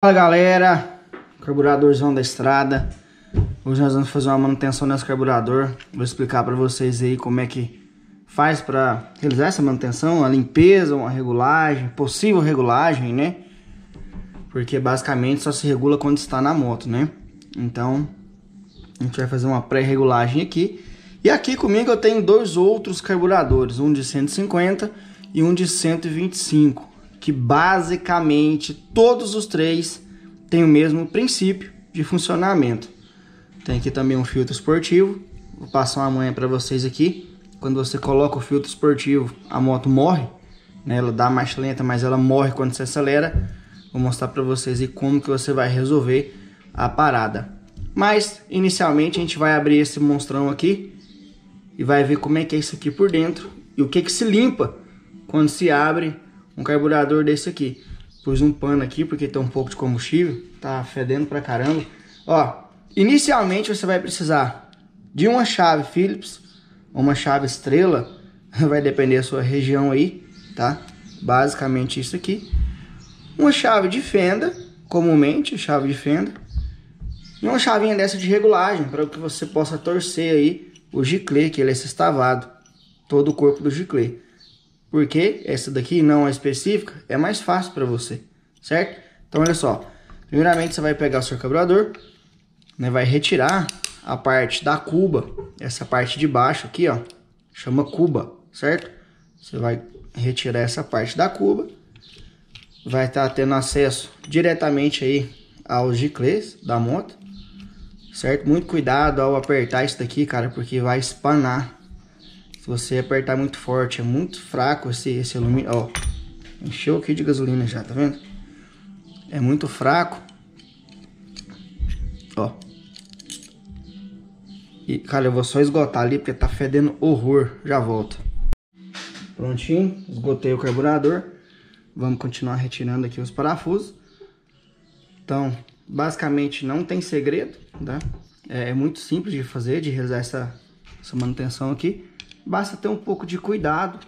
Fala galera, carburadorzão da estrada. Hoje nós vamos fazer uma manutenção nesse carburador. Vou explicar para vocês aí como é que faz para realizar essa manutenção, a limpeza, uma regulagem, possível regulagem, né? Porque basicamente só se regula quando está na moto, né? Então, a gente vai fazer uma pré-regulagem aqui. E aqui comigo eu tenho dois outros carburadores, um de 150 e um de 125 que basicamente todos os três têm o mesmo princípio de funcionamento. Tem aqui também um filtro esportivo. Vou passar uma manha para vocês aqui. Quando você coloca o filtro esportivo, a moto morre. Né? Ela dá mais lenta, mas ela morre quando você acelera. Vou mostrar para vocês aí como que você vai resolver a parada. Mas, inicialmente, a gente vai abrir esse monstrão aqui e vai ver como é que é isso aqui por dentro e o que que se limpa quando se abre um carburador desse aqui. Pus um pano aqui porque tem um pouco de combustível, tá fedendo pra caramba. Ó, inicialmente você vai precisar de uma chave Phillips, uma chave estrela, vai depender da sua região aí, tá? Basicamente isso aqui. Uma chave de fenda, comumente chave de fenda. E uma chavinha dessa de regulagem, para que você possa torcer aí o giclê, que ele é sextavado. Todo o corpo do giclê. Porque essa daqui não é específica, é mais fácil para você, certo? Então olha só, primeiramente você vai pegar o seu carburador, né, vai retirar a parte da cuba, essa parte de baixo aqui, ó, chama cuba, certo? Você vai retirar essa parte da cuba, vai estar tá tendo acesso diretamente aí aos giclês da moto, certo? Muito cuidado ao apertar isso daqui, cara, porque vai espanar se você apertar muito forte, é muito fraco esse, esse alumínio. Ó, encheu aqui de gasolina já, tá vendo? É muito fraco. Ó. E, cara, eu vou só esgotar ali porque tá fedendo horror. Já volto. Prontinho, esgotei o carburador. Vamos continuar retirando aqui os parafusos. Então, basicamente não tem segredo, tá? É, é muito simples de fazer, de realizar essa, essa manutenção aqui. Basta ter um pouco de cuidado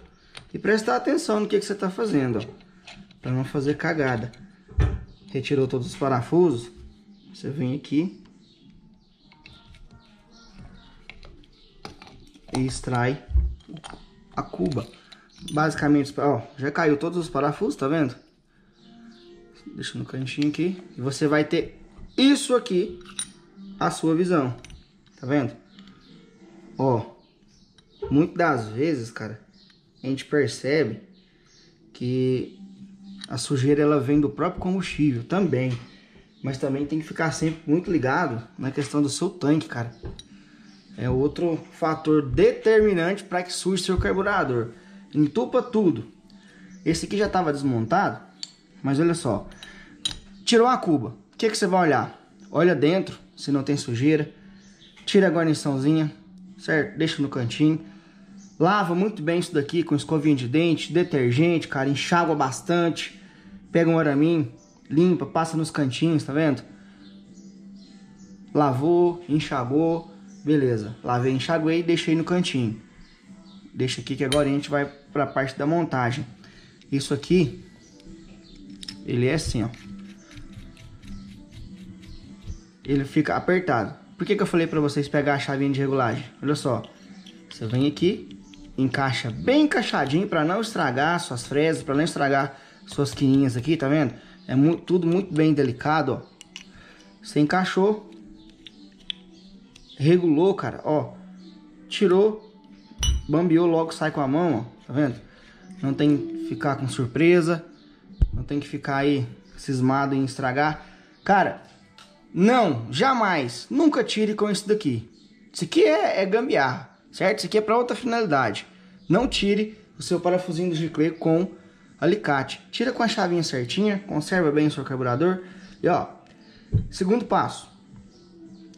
e prestar atenção no que, que você está fazendo, para não fazer cagada. Retirou todos os parafusos, você vem aqui e extrai a cuba. Basicamente, ó, já caiu todos os parafusos, tá vendo? Deixa no cantinho aqui. E você vai ter isso aqui, a sua visão. Tá vendo? Ó, muitas das vezes, cara, a gente percebe que a sujeira ela vem do próprio combustível também. Mas também tem que ficar sempre muito ligado na questão do seu tanque, cara. É outro fator determinante para que suje seu carburador. Entupa tudo. Esse aqui já estava desmontado, mas olha só. Tirou a cuba. O que, que você vai olhar? Olha dentro, se não tem sujeira. Tira a guarniçãozinha, certo? Deixa no cantinho. Lava muito bem isso daqui com escovinha de dente, detergente, cara, enxágua bastante. Pega um araminho, limpa, passa nos cantinhos, tá vendo? Lavou, enxagou, beleza. Lavei, enxaguei e deixei no cantinho. Deixa aqui que agora a gente vai para a parte da montagem. Isso aqui, ele é assim, ó. Ele fica apertado. Por que, que eu falei para vocês pegar a chavinha de regulagem? Olha só, você vem aqui, encaixa bem encaixadinho para não estragar suas fresas, para não estragar suas quininhas aqui, tá vendo? É tudo muito bem delicado, ó. Você encaixou, regulou, cara, ó. Tirou, bambeou, logo sai com a mão, ó, tá vendo? Não tem que ficar com surpresa, não tem que ficar aí cismado em estragar. Cara, não, jamais, nunca tire com isso daqui. Isso aqui é, é gambiarra certo? Isso aqui é para outra finalidade. Não tire o seu parafusinho do giclê com alicate. Tira com a chavinha certinha, conserva bem o seu carburador. E ó, segundo passo.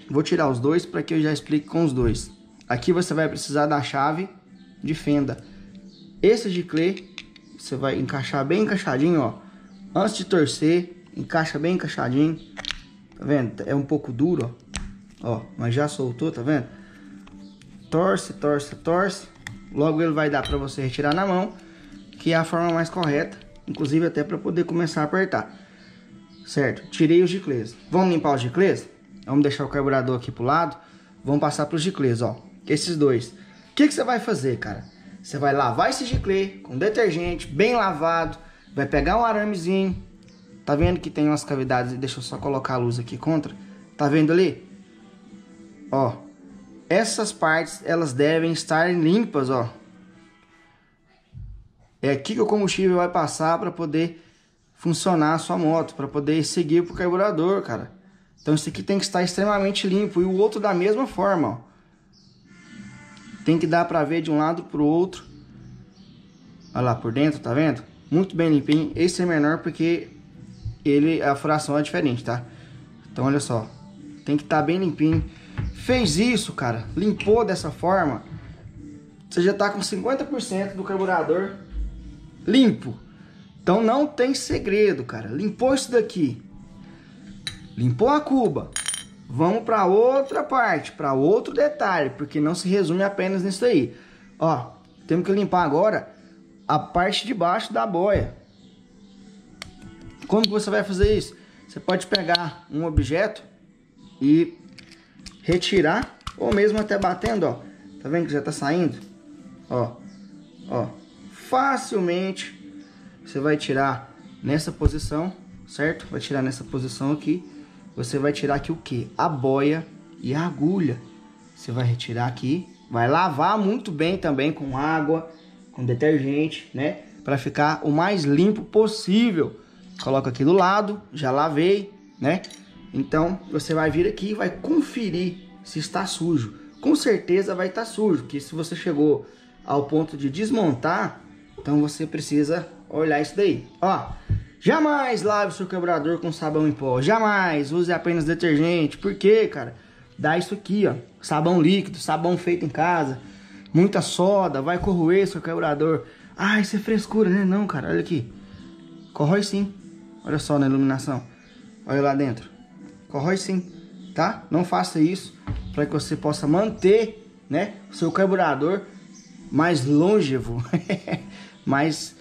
Vou tirar os dois para que eu já explique com os dois. Aqui você vai precisar da chave de fenda. Esse giclê você vai encaixar bem encaixadinho, ó. Antes de torcer, encaixa bem encaixadinho. Tá vendo? É um pouco duro, ó. Ó, mas já soltou, tá vendo? torce, torce, torce. Logo ele vai dar para você retirar na mão, que é a forma mais correta, inclusive até para poder começar a apertar. Certo, tirei os giclês. Vamos limpar os giclês? Vamos deixar o carburador aqui pro lado. Vamos passar pros giclês, ó. Esses dois. O que, que você vai fazer, cara? Você vai lavar esse giclê com detergente, bem lavado. Vai pegar um aramezinho. Tá vendo que tem umas cavidades? Deixa eu só colocar a luz aqui contra. Tá vendo ali? Ó. Essas partes, elas devem estar limpas, ó. É aqui que o combustível vai passar para poder funcionar a sua moto, para poder seguir pro carburador, cara. Então isso aqui tem que estar extremamente limpo e o outro da mesma forma, ó. Tem que dar para ver de um lado pro outro. Olha lá por dentro, tá vendo? Muito bem limpinho. Esse é menor porque ele a furação é diferente, tá? Então olha só, tem que estar tá bem limpinho. Fez isso, cara, limpou dessa forma, você já tá com 50% do carburador limpo. Então não tem segredo, cara. Limpou isso daqui. Limpou a cuba. Vamos para outra parte, para outro detalhe, porque não se resume apenas nisso aí. Ó, temos que limpar agora a parte de baixo da boia. Como que você vai fazer isso? Você pode pegar um objeto e retirar, ou mesmo até batendo, ó. Tá vendo que já tá saindo? Ó, ó. Facilmente você vai tirar nessa posição, certo? Vai tirar nessa posição aqui. Você vai tirar aqui o que? A boia e a agulha. Você vai retirar aqui, vai lavar muito bem também com água, com detergente, né? Para ficar o mais limpo possível. Coloca aqui do lado, já lavei, né? Então você vai vir aqui e vai conferir se está sujo. Com certeza vai estar sujo, porque se você chegou ao ponto de desmontar, então você precisa olhar isso daí. Ó, jamais lave seu quebrador com sabão em pó. Jamais use apenas detergente. Por quê, cara? Dá isso aqui, ó. Sabão líquido, sabão feito em casa. Muita soda, vai corroer seu quebrador. Ah, isso é frescura, né? Não, cara, olha aqui. Corrói sim. Olha só na iluminação. Olha lá dentro. Corrói sim, tá? Não faça isso para que você possa manter, né, o seu carburador mais longevo. mais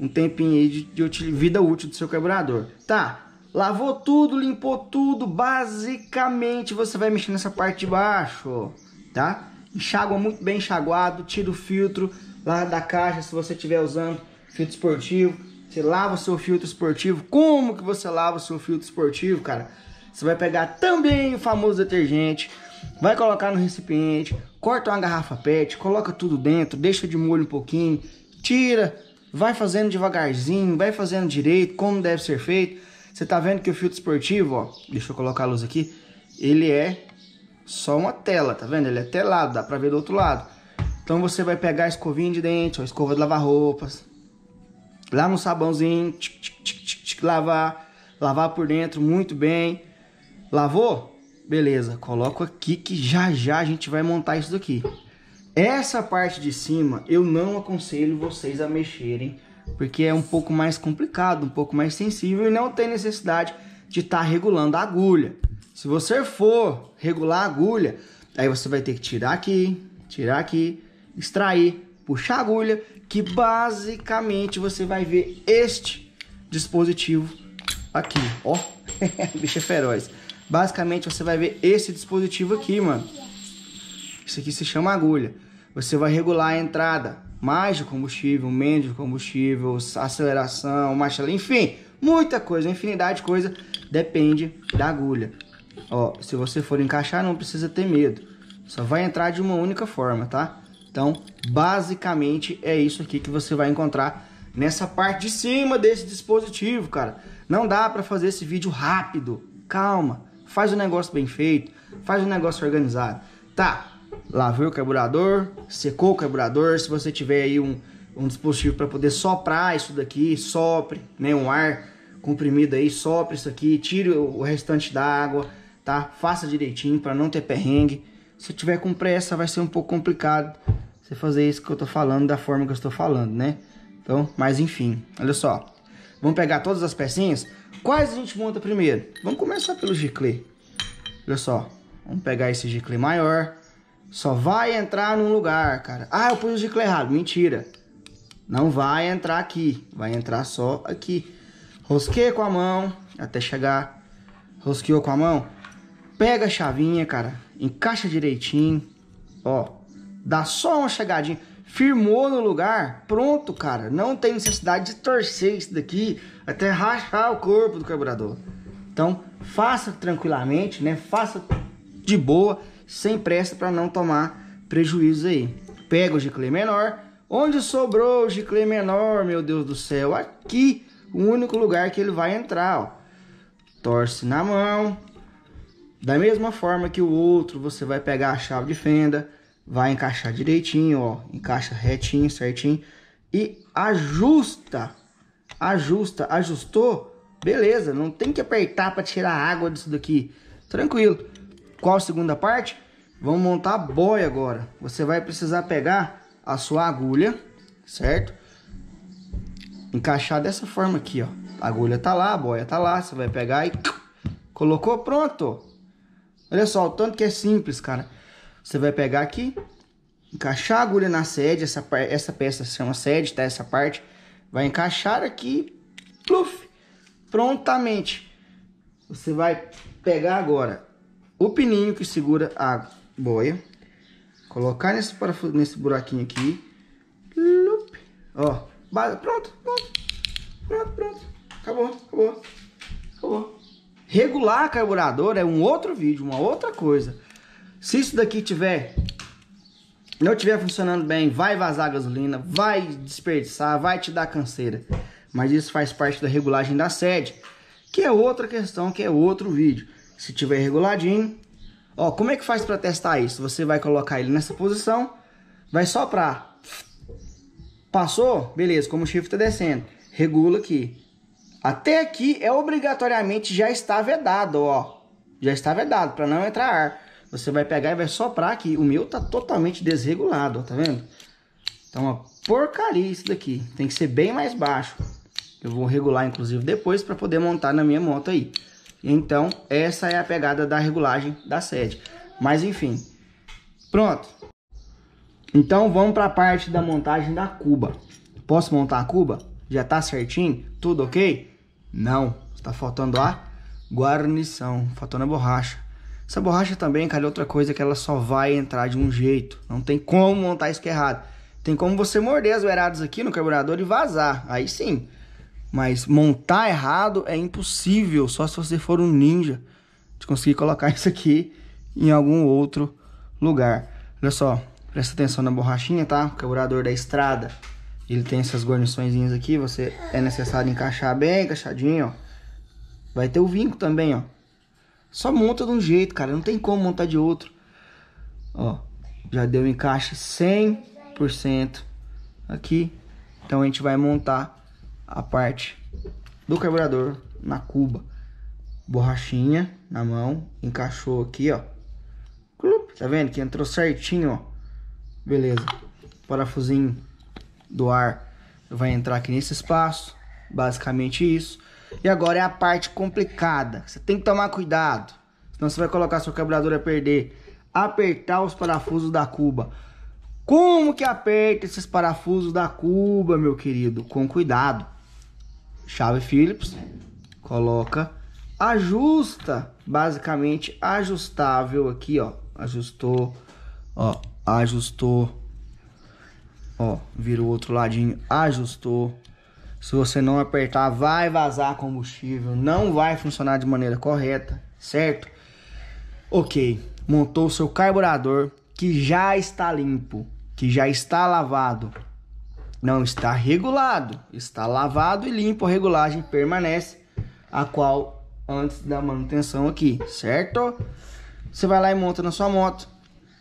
um tempinho aí de, de vida útil do seu carburador. Tá, lavou tudo, limpou tudo, basicamente você vai mexer nessa parte de baixo, tá? Enxágua muito bem enxaguado, tira o filtro lá da caixa se você estiver usando filtro esportivo. Você lava o seu filtro esportivo. Como que você lava o seu filtro esportivo, cara? Você vai pegar também o famoso detergente, vai colocar no recipiente, corta uma garrafa PET, coloca tudo dentro, deixa de molho um pouquinho, tira, vai fazendo devagarzinho, vai fazendo direito, como deve ser feito. Você tá vendo que o filtro esportivo, ó, deixa eu colocar a luz aqui, ele é só uma tela, tá vendo? Ele é telado, dá pra ver do outro lado. Então você vai pegar a escovinha de dente, a escova de lavar roupas, lá no sabãozinho, lavar, lavar por dentro muito bem. Lavou? Beleza, coloco aqui que já já a gente vai montar isso daqui. Essa parte de cima eu não aconselho vocês a mexerem, porque é um pouco mais complicado, um pouco mais sensível e não tem necessidade de estar tá regulando a agulha. Se você for regular a agulha, aí você vai ter que tirar aqui, tirar aqui, extrair, puxar a agulha, que basicamente você vai ver este dispositivo aqui, ó, bicho é feroz. Basicamente você vai ver esse dispositivo aqui, mano. Isso aqui se chama agulha. Você vai regular a entrada, mais de combustível, menos de combustível, aceleração, marcha, enfim, muita coisa, infinidade de coisa, depende da agulha. Ó, se você for encaixar, não precisa ter medo. Só vai entrar de uma única forma, tá? Então, basicamente é isso aqui que você vai encontrar nessa parte de cima desse dispositivo, cara. Não dá para fazer esse vídeo rápido. Calma, faz o negócio bem feito, faz o negócio organizado. Tá, lavei o carburador, secou o carburador. Se você tiver aí um, um dispositivo para poder soprar isso daqui, sopre, né, um ar comprimido aí, sopre isso aqui, tire o restante da água, tá? Faça direitinho para não ter perrengue. Se tiver com pressa, vai ser um pouco complicado você fazer isso que eu tô falando da forma que eu estou falando, né? Então, mas enfim, olha só. Vamos pegar todas as pecinhas. Quais a gente monta primeiro? Vamos começar pelo giclê. Olha só, vamos pegar esse giclê maior. Só vai entrar num lugar, cara. Ah, eu pus o giclê errado. Mentira. Não vai entrar aqui. Vai entrar só aqui. Rosqueia com a mão até chegar. Rosqueou com a mão. Pega a chavinha, cara. Encaixa direitinho. Ó. Dá só uma chegadinha. Firmou no lugar. Pronto, cara. Não tem necessidade de torcer isso daqui até rachar o corpo do carburador. Então, faça tranquilamente, né? Faça de boa, sem pressa para não tomar prejuízo aí. Pega o giclê menor. Onde sobrou o giclê menor, meu Deus do céu? Aqui, o único lugar que ele vai entrar, ó. Torce na mão. Da mesma forma que o outro, você vai pegar a chave de fenda, vai encaixar direitinho, ó. Encaixa retinho, certinho. E ajusta. Ajusta. Ajustou? Beleza, não tem que apertar para tirar água disso daqui. Tranquilo. Qual a segunda parte? Vamos montar a boia agora. Você vai precisar pegar a sua agulha, certo? Encaixar dessa forma aqui, ó. A agulha tá lá, a boia tá lá. Você vai pegar e colocou, pronto. Olha só, o tanto que é simples, cara. Você vai pegar aqui, encaixar a agulha na sede. Essa, essa peça se chama sede, tá? Essa parte. Vai encaixar aqui, pluf prontamente. Você vai pegar agora o pininho que segura a boia, colocar nesse parafuso, nesse buraquinho aqui, ó, pronto, pronto, pronto, pronto, acabou, acabou, acabou. Regular carburador é um outro vídeo, uma outra coisa. Se isso daqui tiver não tiver funcionando bem, vai vazar gasolina, vai desperdiçar, vai te dar canseira mas isso faz parte da regulagem da sede, que é outra questão, que é outro vídeo. Se tiver reguladinho, ó, como é que faz para testar isso? Você vai colocar ele nessa posição, vai soprar. Passou? Beleza, como o chifre está descendo. Regula aqui. Até aqui é obrigatoriamente já está vedado, ó. Já está vedado para não entrar ar. Você vai pegar e vai soprar aqui. O meu tá totalmente desregulado, ó, tá vendo? Então, ó, porcaria isso daqui. Tem que ser bem mais baixo. Eu vou regular, inclusive, depois para poder montar na minha moto aí. Então, essa é a pegada da regulagem da sede. Mas, enfim. Pronto. Então, vamos para a parte da montagem da cuba. Posso montar a cuba? Já tá certinho? Tudo ok? Não. Está faltando a guarnição. Faltando a borracha. Essa borracha também, cara, é outra coisa que ela só vai entrar de um jeito. Não tem como montar isso que é errado. Tem como você morder as beiradas aqui no carburador e vazar. Aí sim. Mas montar errado é impossível, só se você for um ninja de conseguir colocar isso aqui em algum outro lugar. Olha só, presta atenção na borrachinha, tá? O carburador da estrada, ele tem essas guarnições aqui, você é necessário encaixar bem encaixadinho, ó. Vai ter o vinco também, ó. Só monta de um jeito, cara, não tem como montar de outro. Ó, já deu encaixe 100% aqui. Então a gente vai montar a parte do carburador na cuba. Borrachinha na mão, encaixou aqui, ó. Tá vendo que entrou certinho, ó. Beleza. Parafusinho do ar vai entrar aqui nesse espaço. Basicamente isso. E agora é a parte complicada. Você tem que tomar cuidado. Senão você vai colocar seu carburador a perder. Apertar os parafusos da cuba. Como que aperta esses parafusos da cuba, meu querido? Com cuidado chave Phillips, coloca, ajusta, basicamente ajustável aqui, ó, ajustou, ó, ajustou, ó, vira o outro ladinho, ajustou. Se você não apertar, vai vazar combustível, não vai funcionar de maneira correta, certo? Ok, montou o seu carburador que já está limpo, que já está lavado não está regulado, está lavado e limpo, a regulagem permanece, a qual antes da manutenção aqui, certo? Você vai lá e monta na sua moto,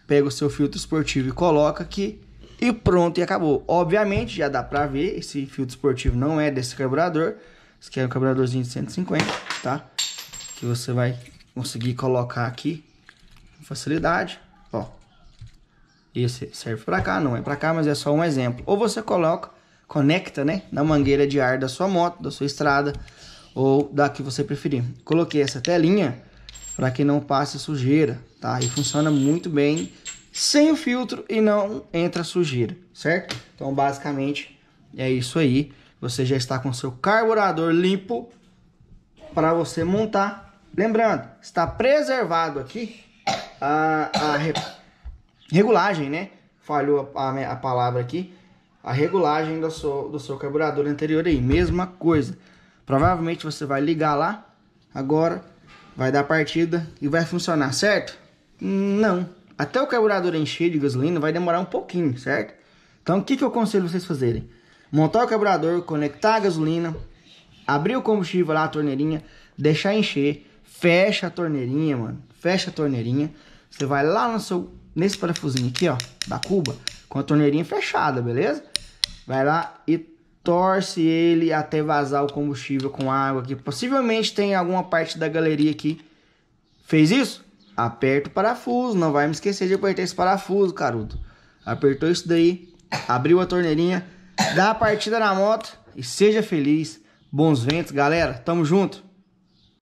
pega o seu filtro esportivo e coloca aqui e pronto e acabou. Obviamente já dá pra ver, esse filtro esportivo não é desse carburador, esse aqui é um carburadorzinho de 150, tá? Que você vai conseguir colocar aqui com facilidade, ó. Esse serve para cá, não é para cá, mas é só um exemplo. Ou você coloca, conecta, né, na mangueira de ar da sua moto, da sua estrada, ou da que você preferir. Coloquei essa telinha para que não passe sujeira, tá? E funciona muito bem sem o filtro e não entra sujeira, certo? Então, basicamente, é isso aí. você já está com seu carburador limpo para você montar. Lembrando, está preservado aqui a, a re, regulagem, né? Falhou a, a, palavra aqui. A regulagem do seu, do seu carburador anterior aí, mesma coisa. Provavelmente você vai ligar lá, agora vai dar partida e vai funcionar, certo? Não. Até o carburador encher de gasolina vai demorar um pouquinho, certo? Então o que, que eu aconselho vocês fazerem? Montar o carburador, conectar a gasolina, abrir o combustível lá, a torneirinha, deixar encher, fecha a torneirinha, mano. Fecha a torneirinha. Você vai lá no seu, nesse parafusinho aqui, ó, da cuba, com a torneirinha fechada, beleza? Vai lá e torce ele até vazar o combustível com água aqui. Possivelmente tem alguma parte da galeria aqui. Fez isso? Aperta o parafuso, não vai me esquecer de apertar esse parafuso, carudo. Apertou isso daí, abriu a torneirinha, dá a partida na moto e seja feliz. Bons ventos, galera. Tamo junto.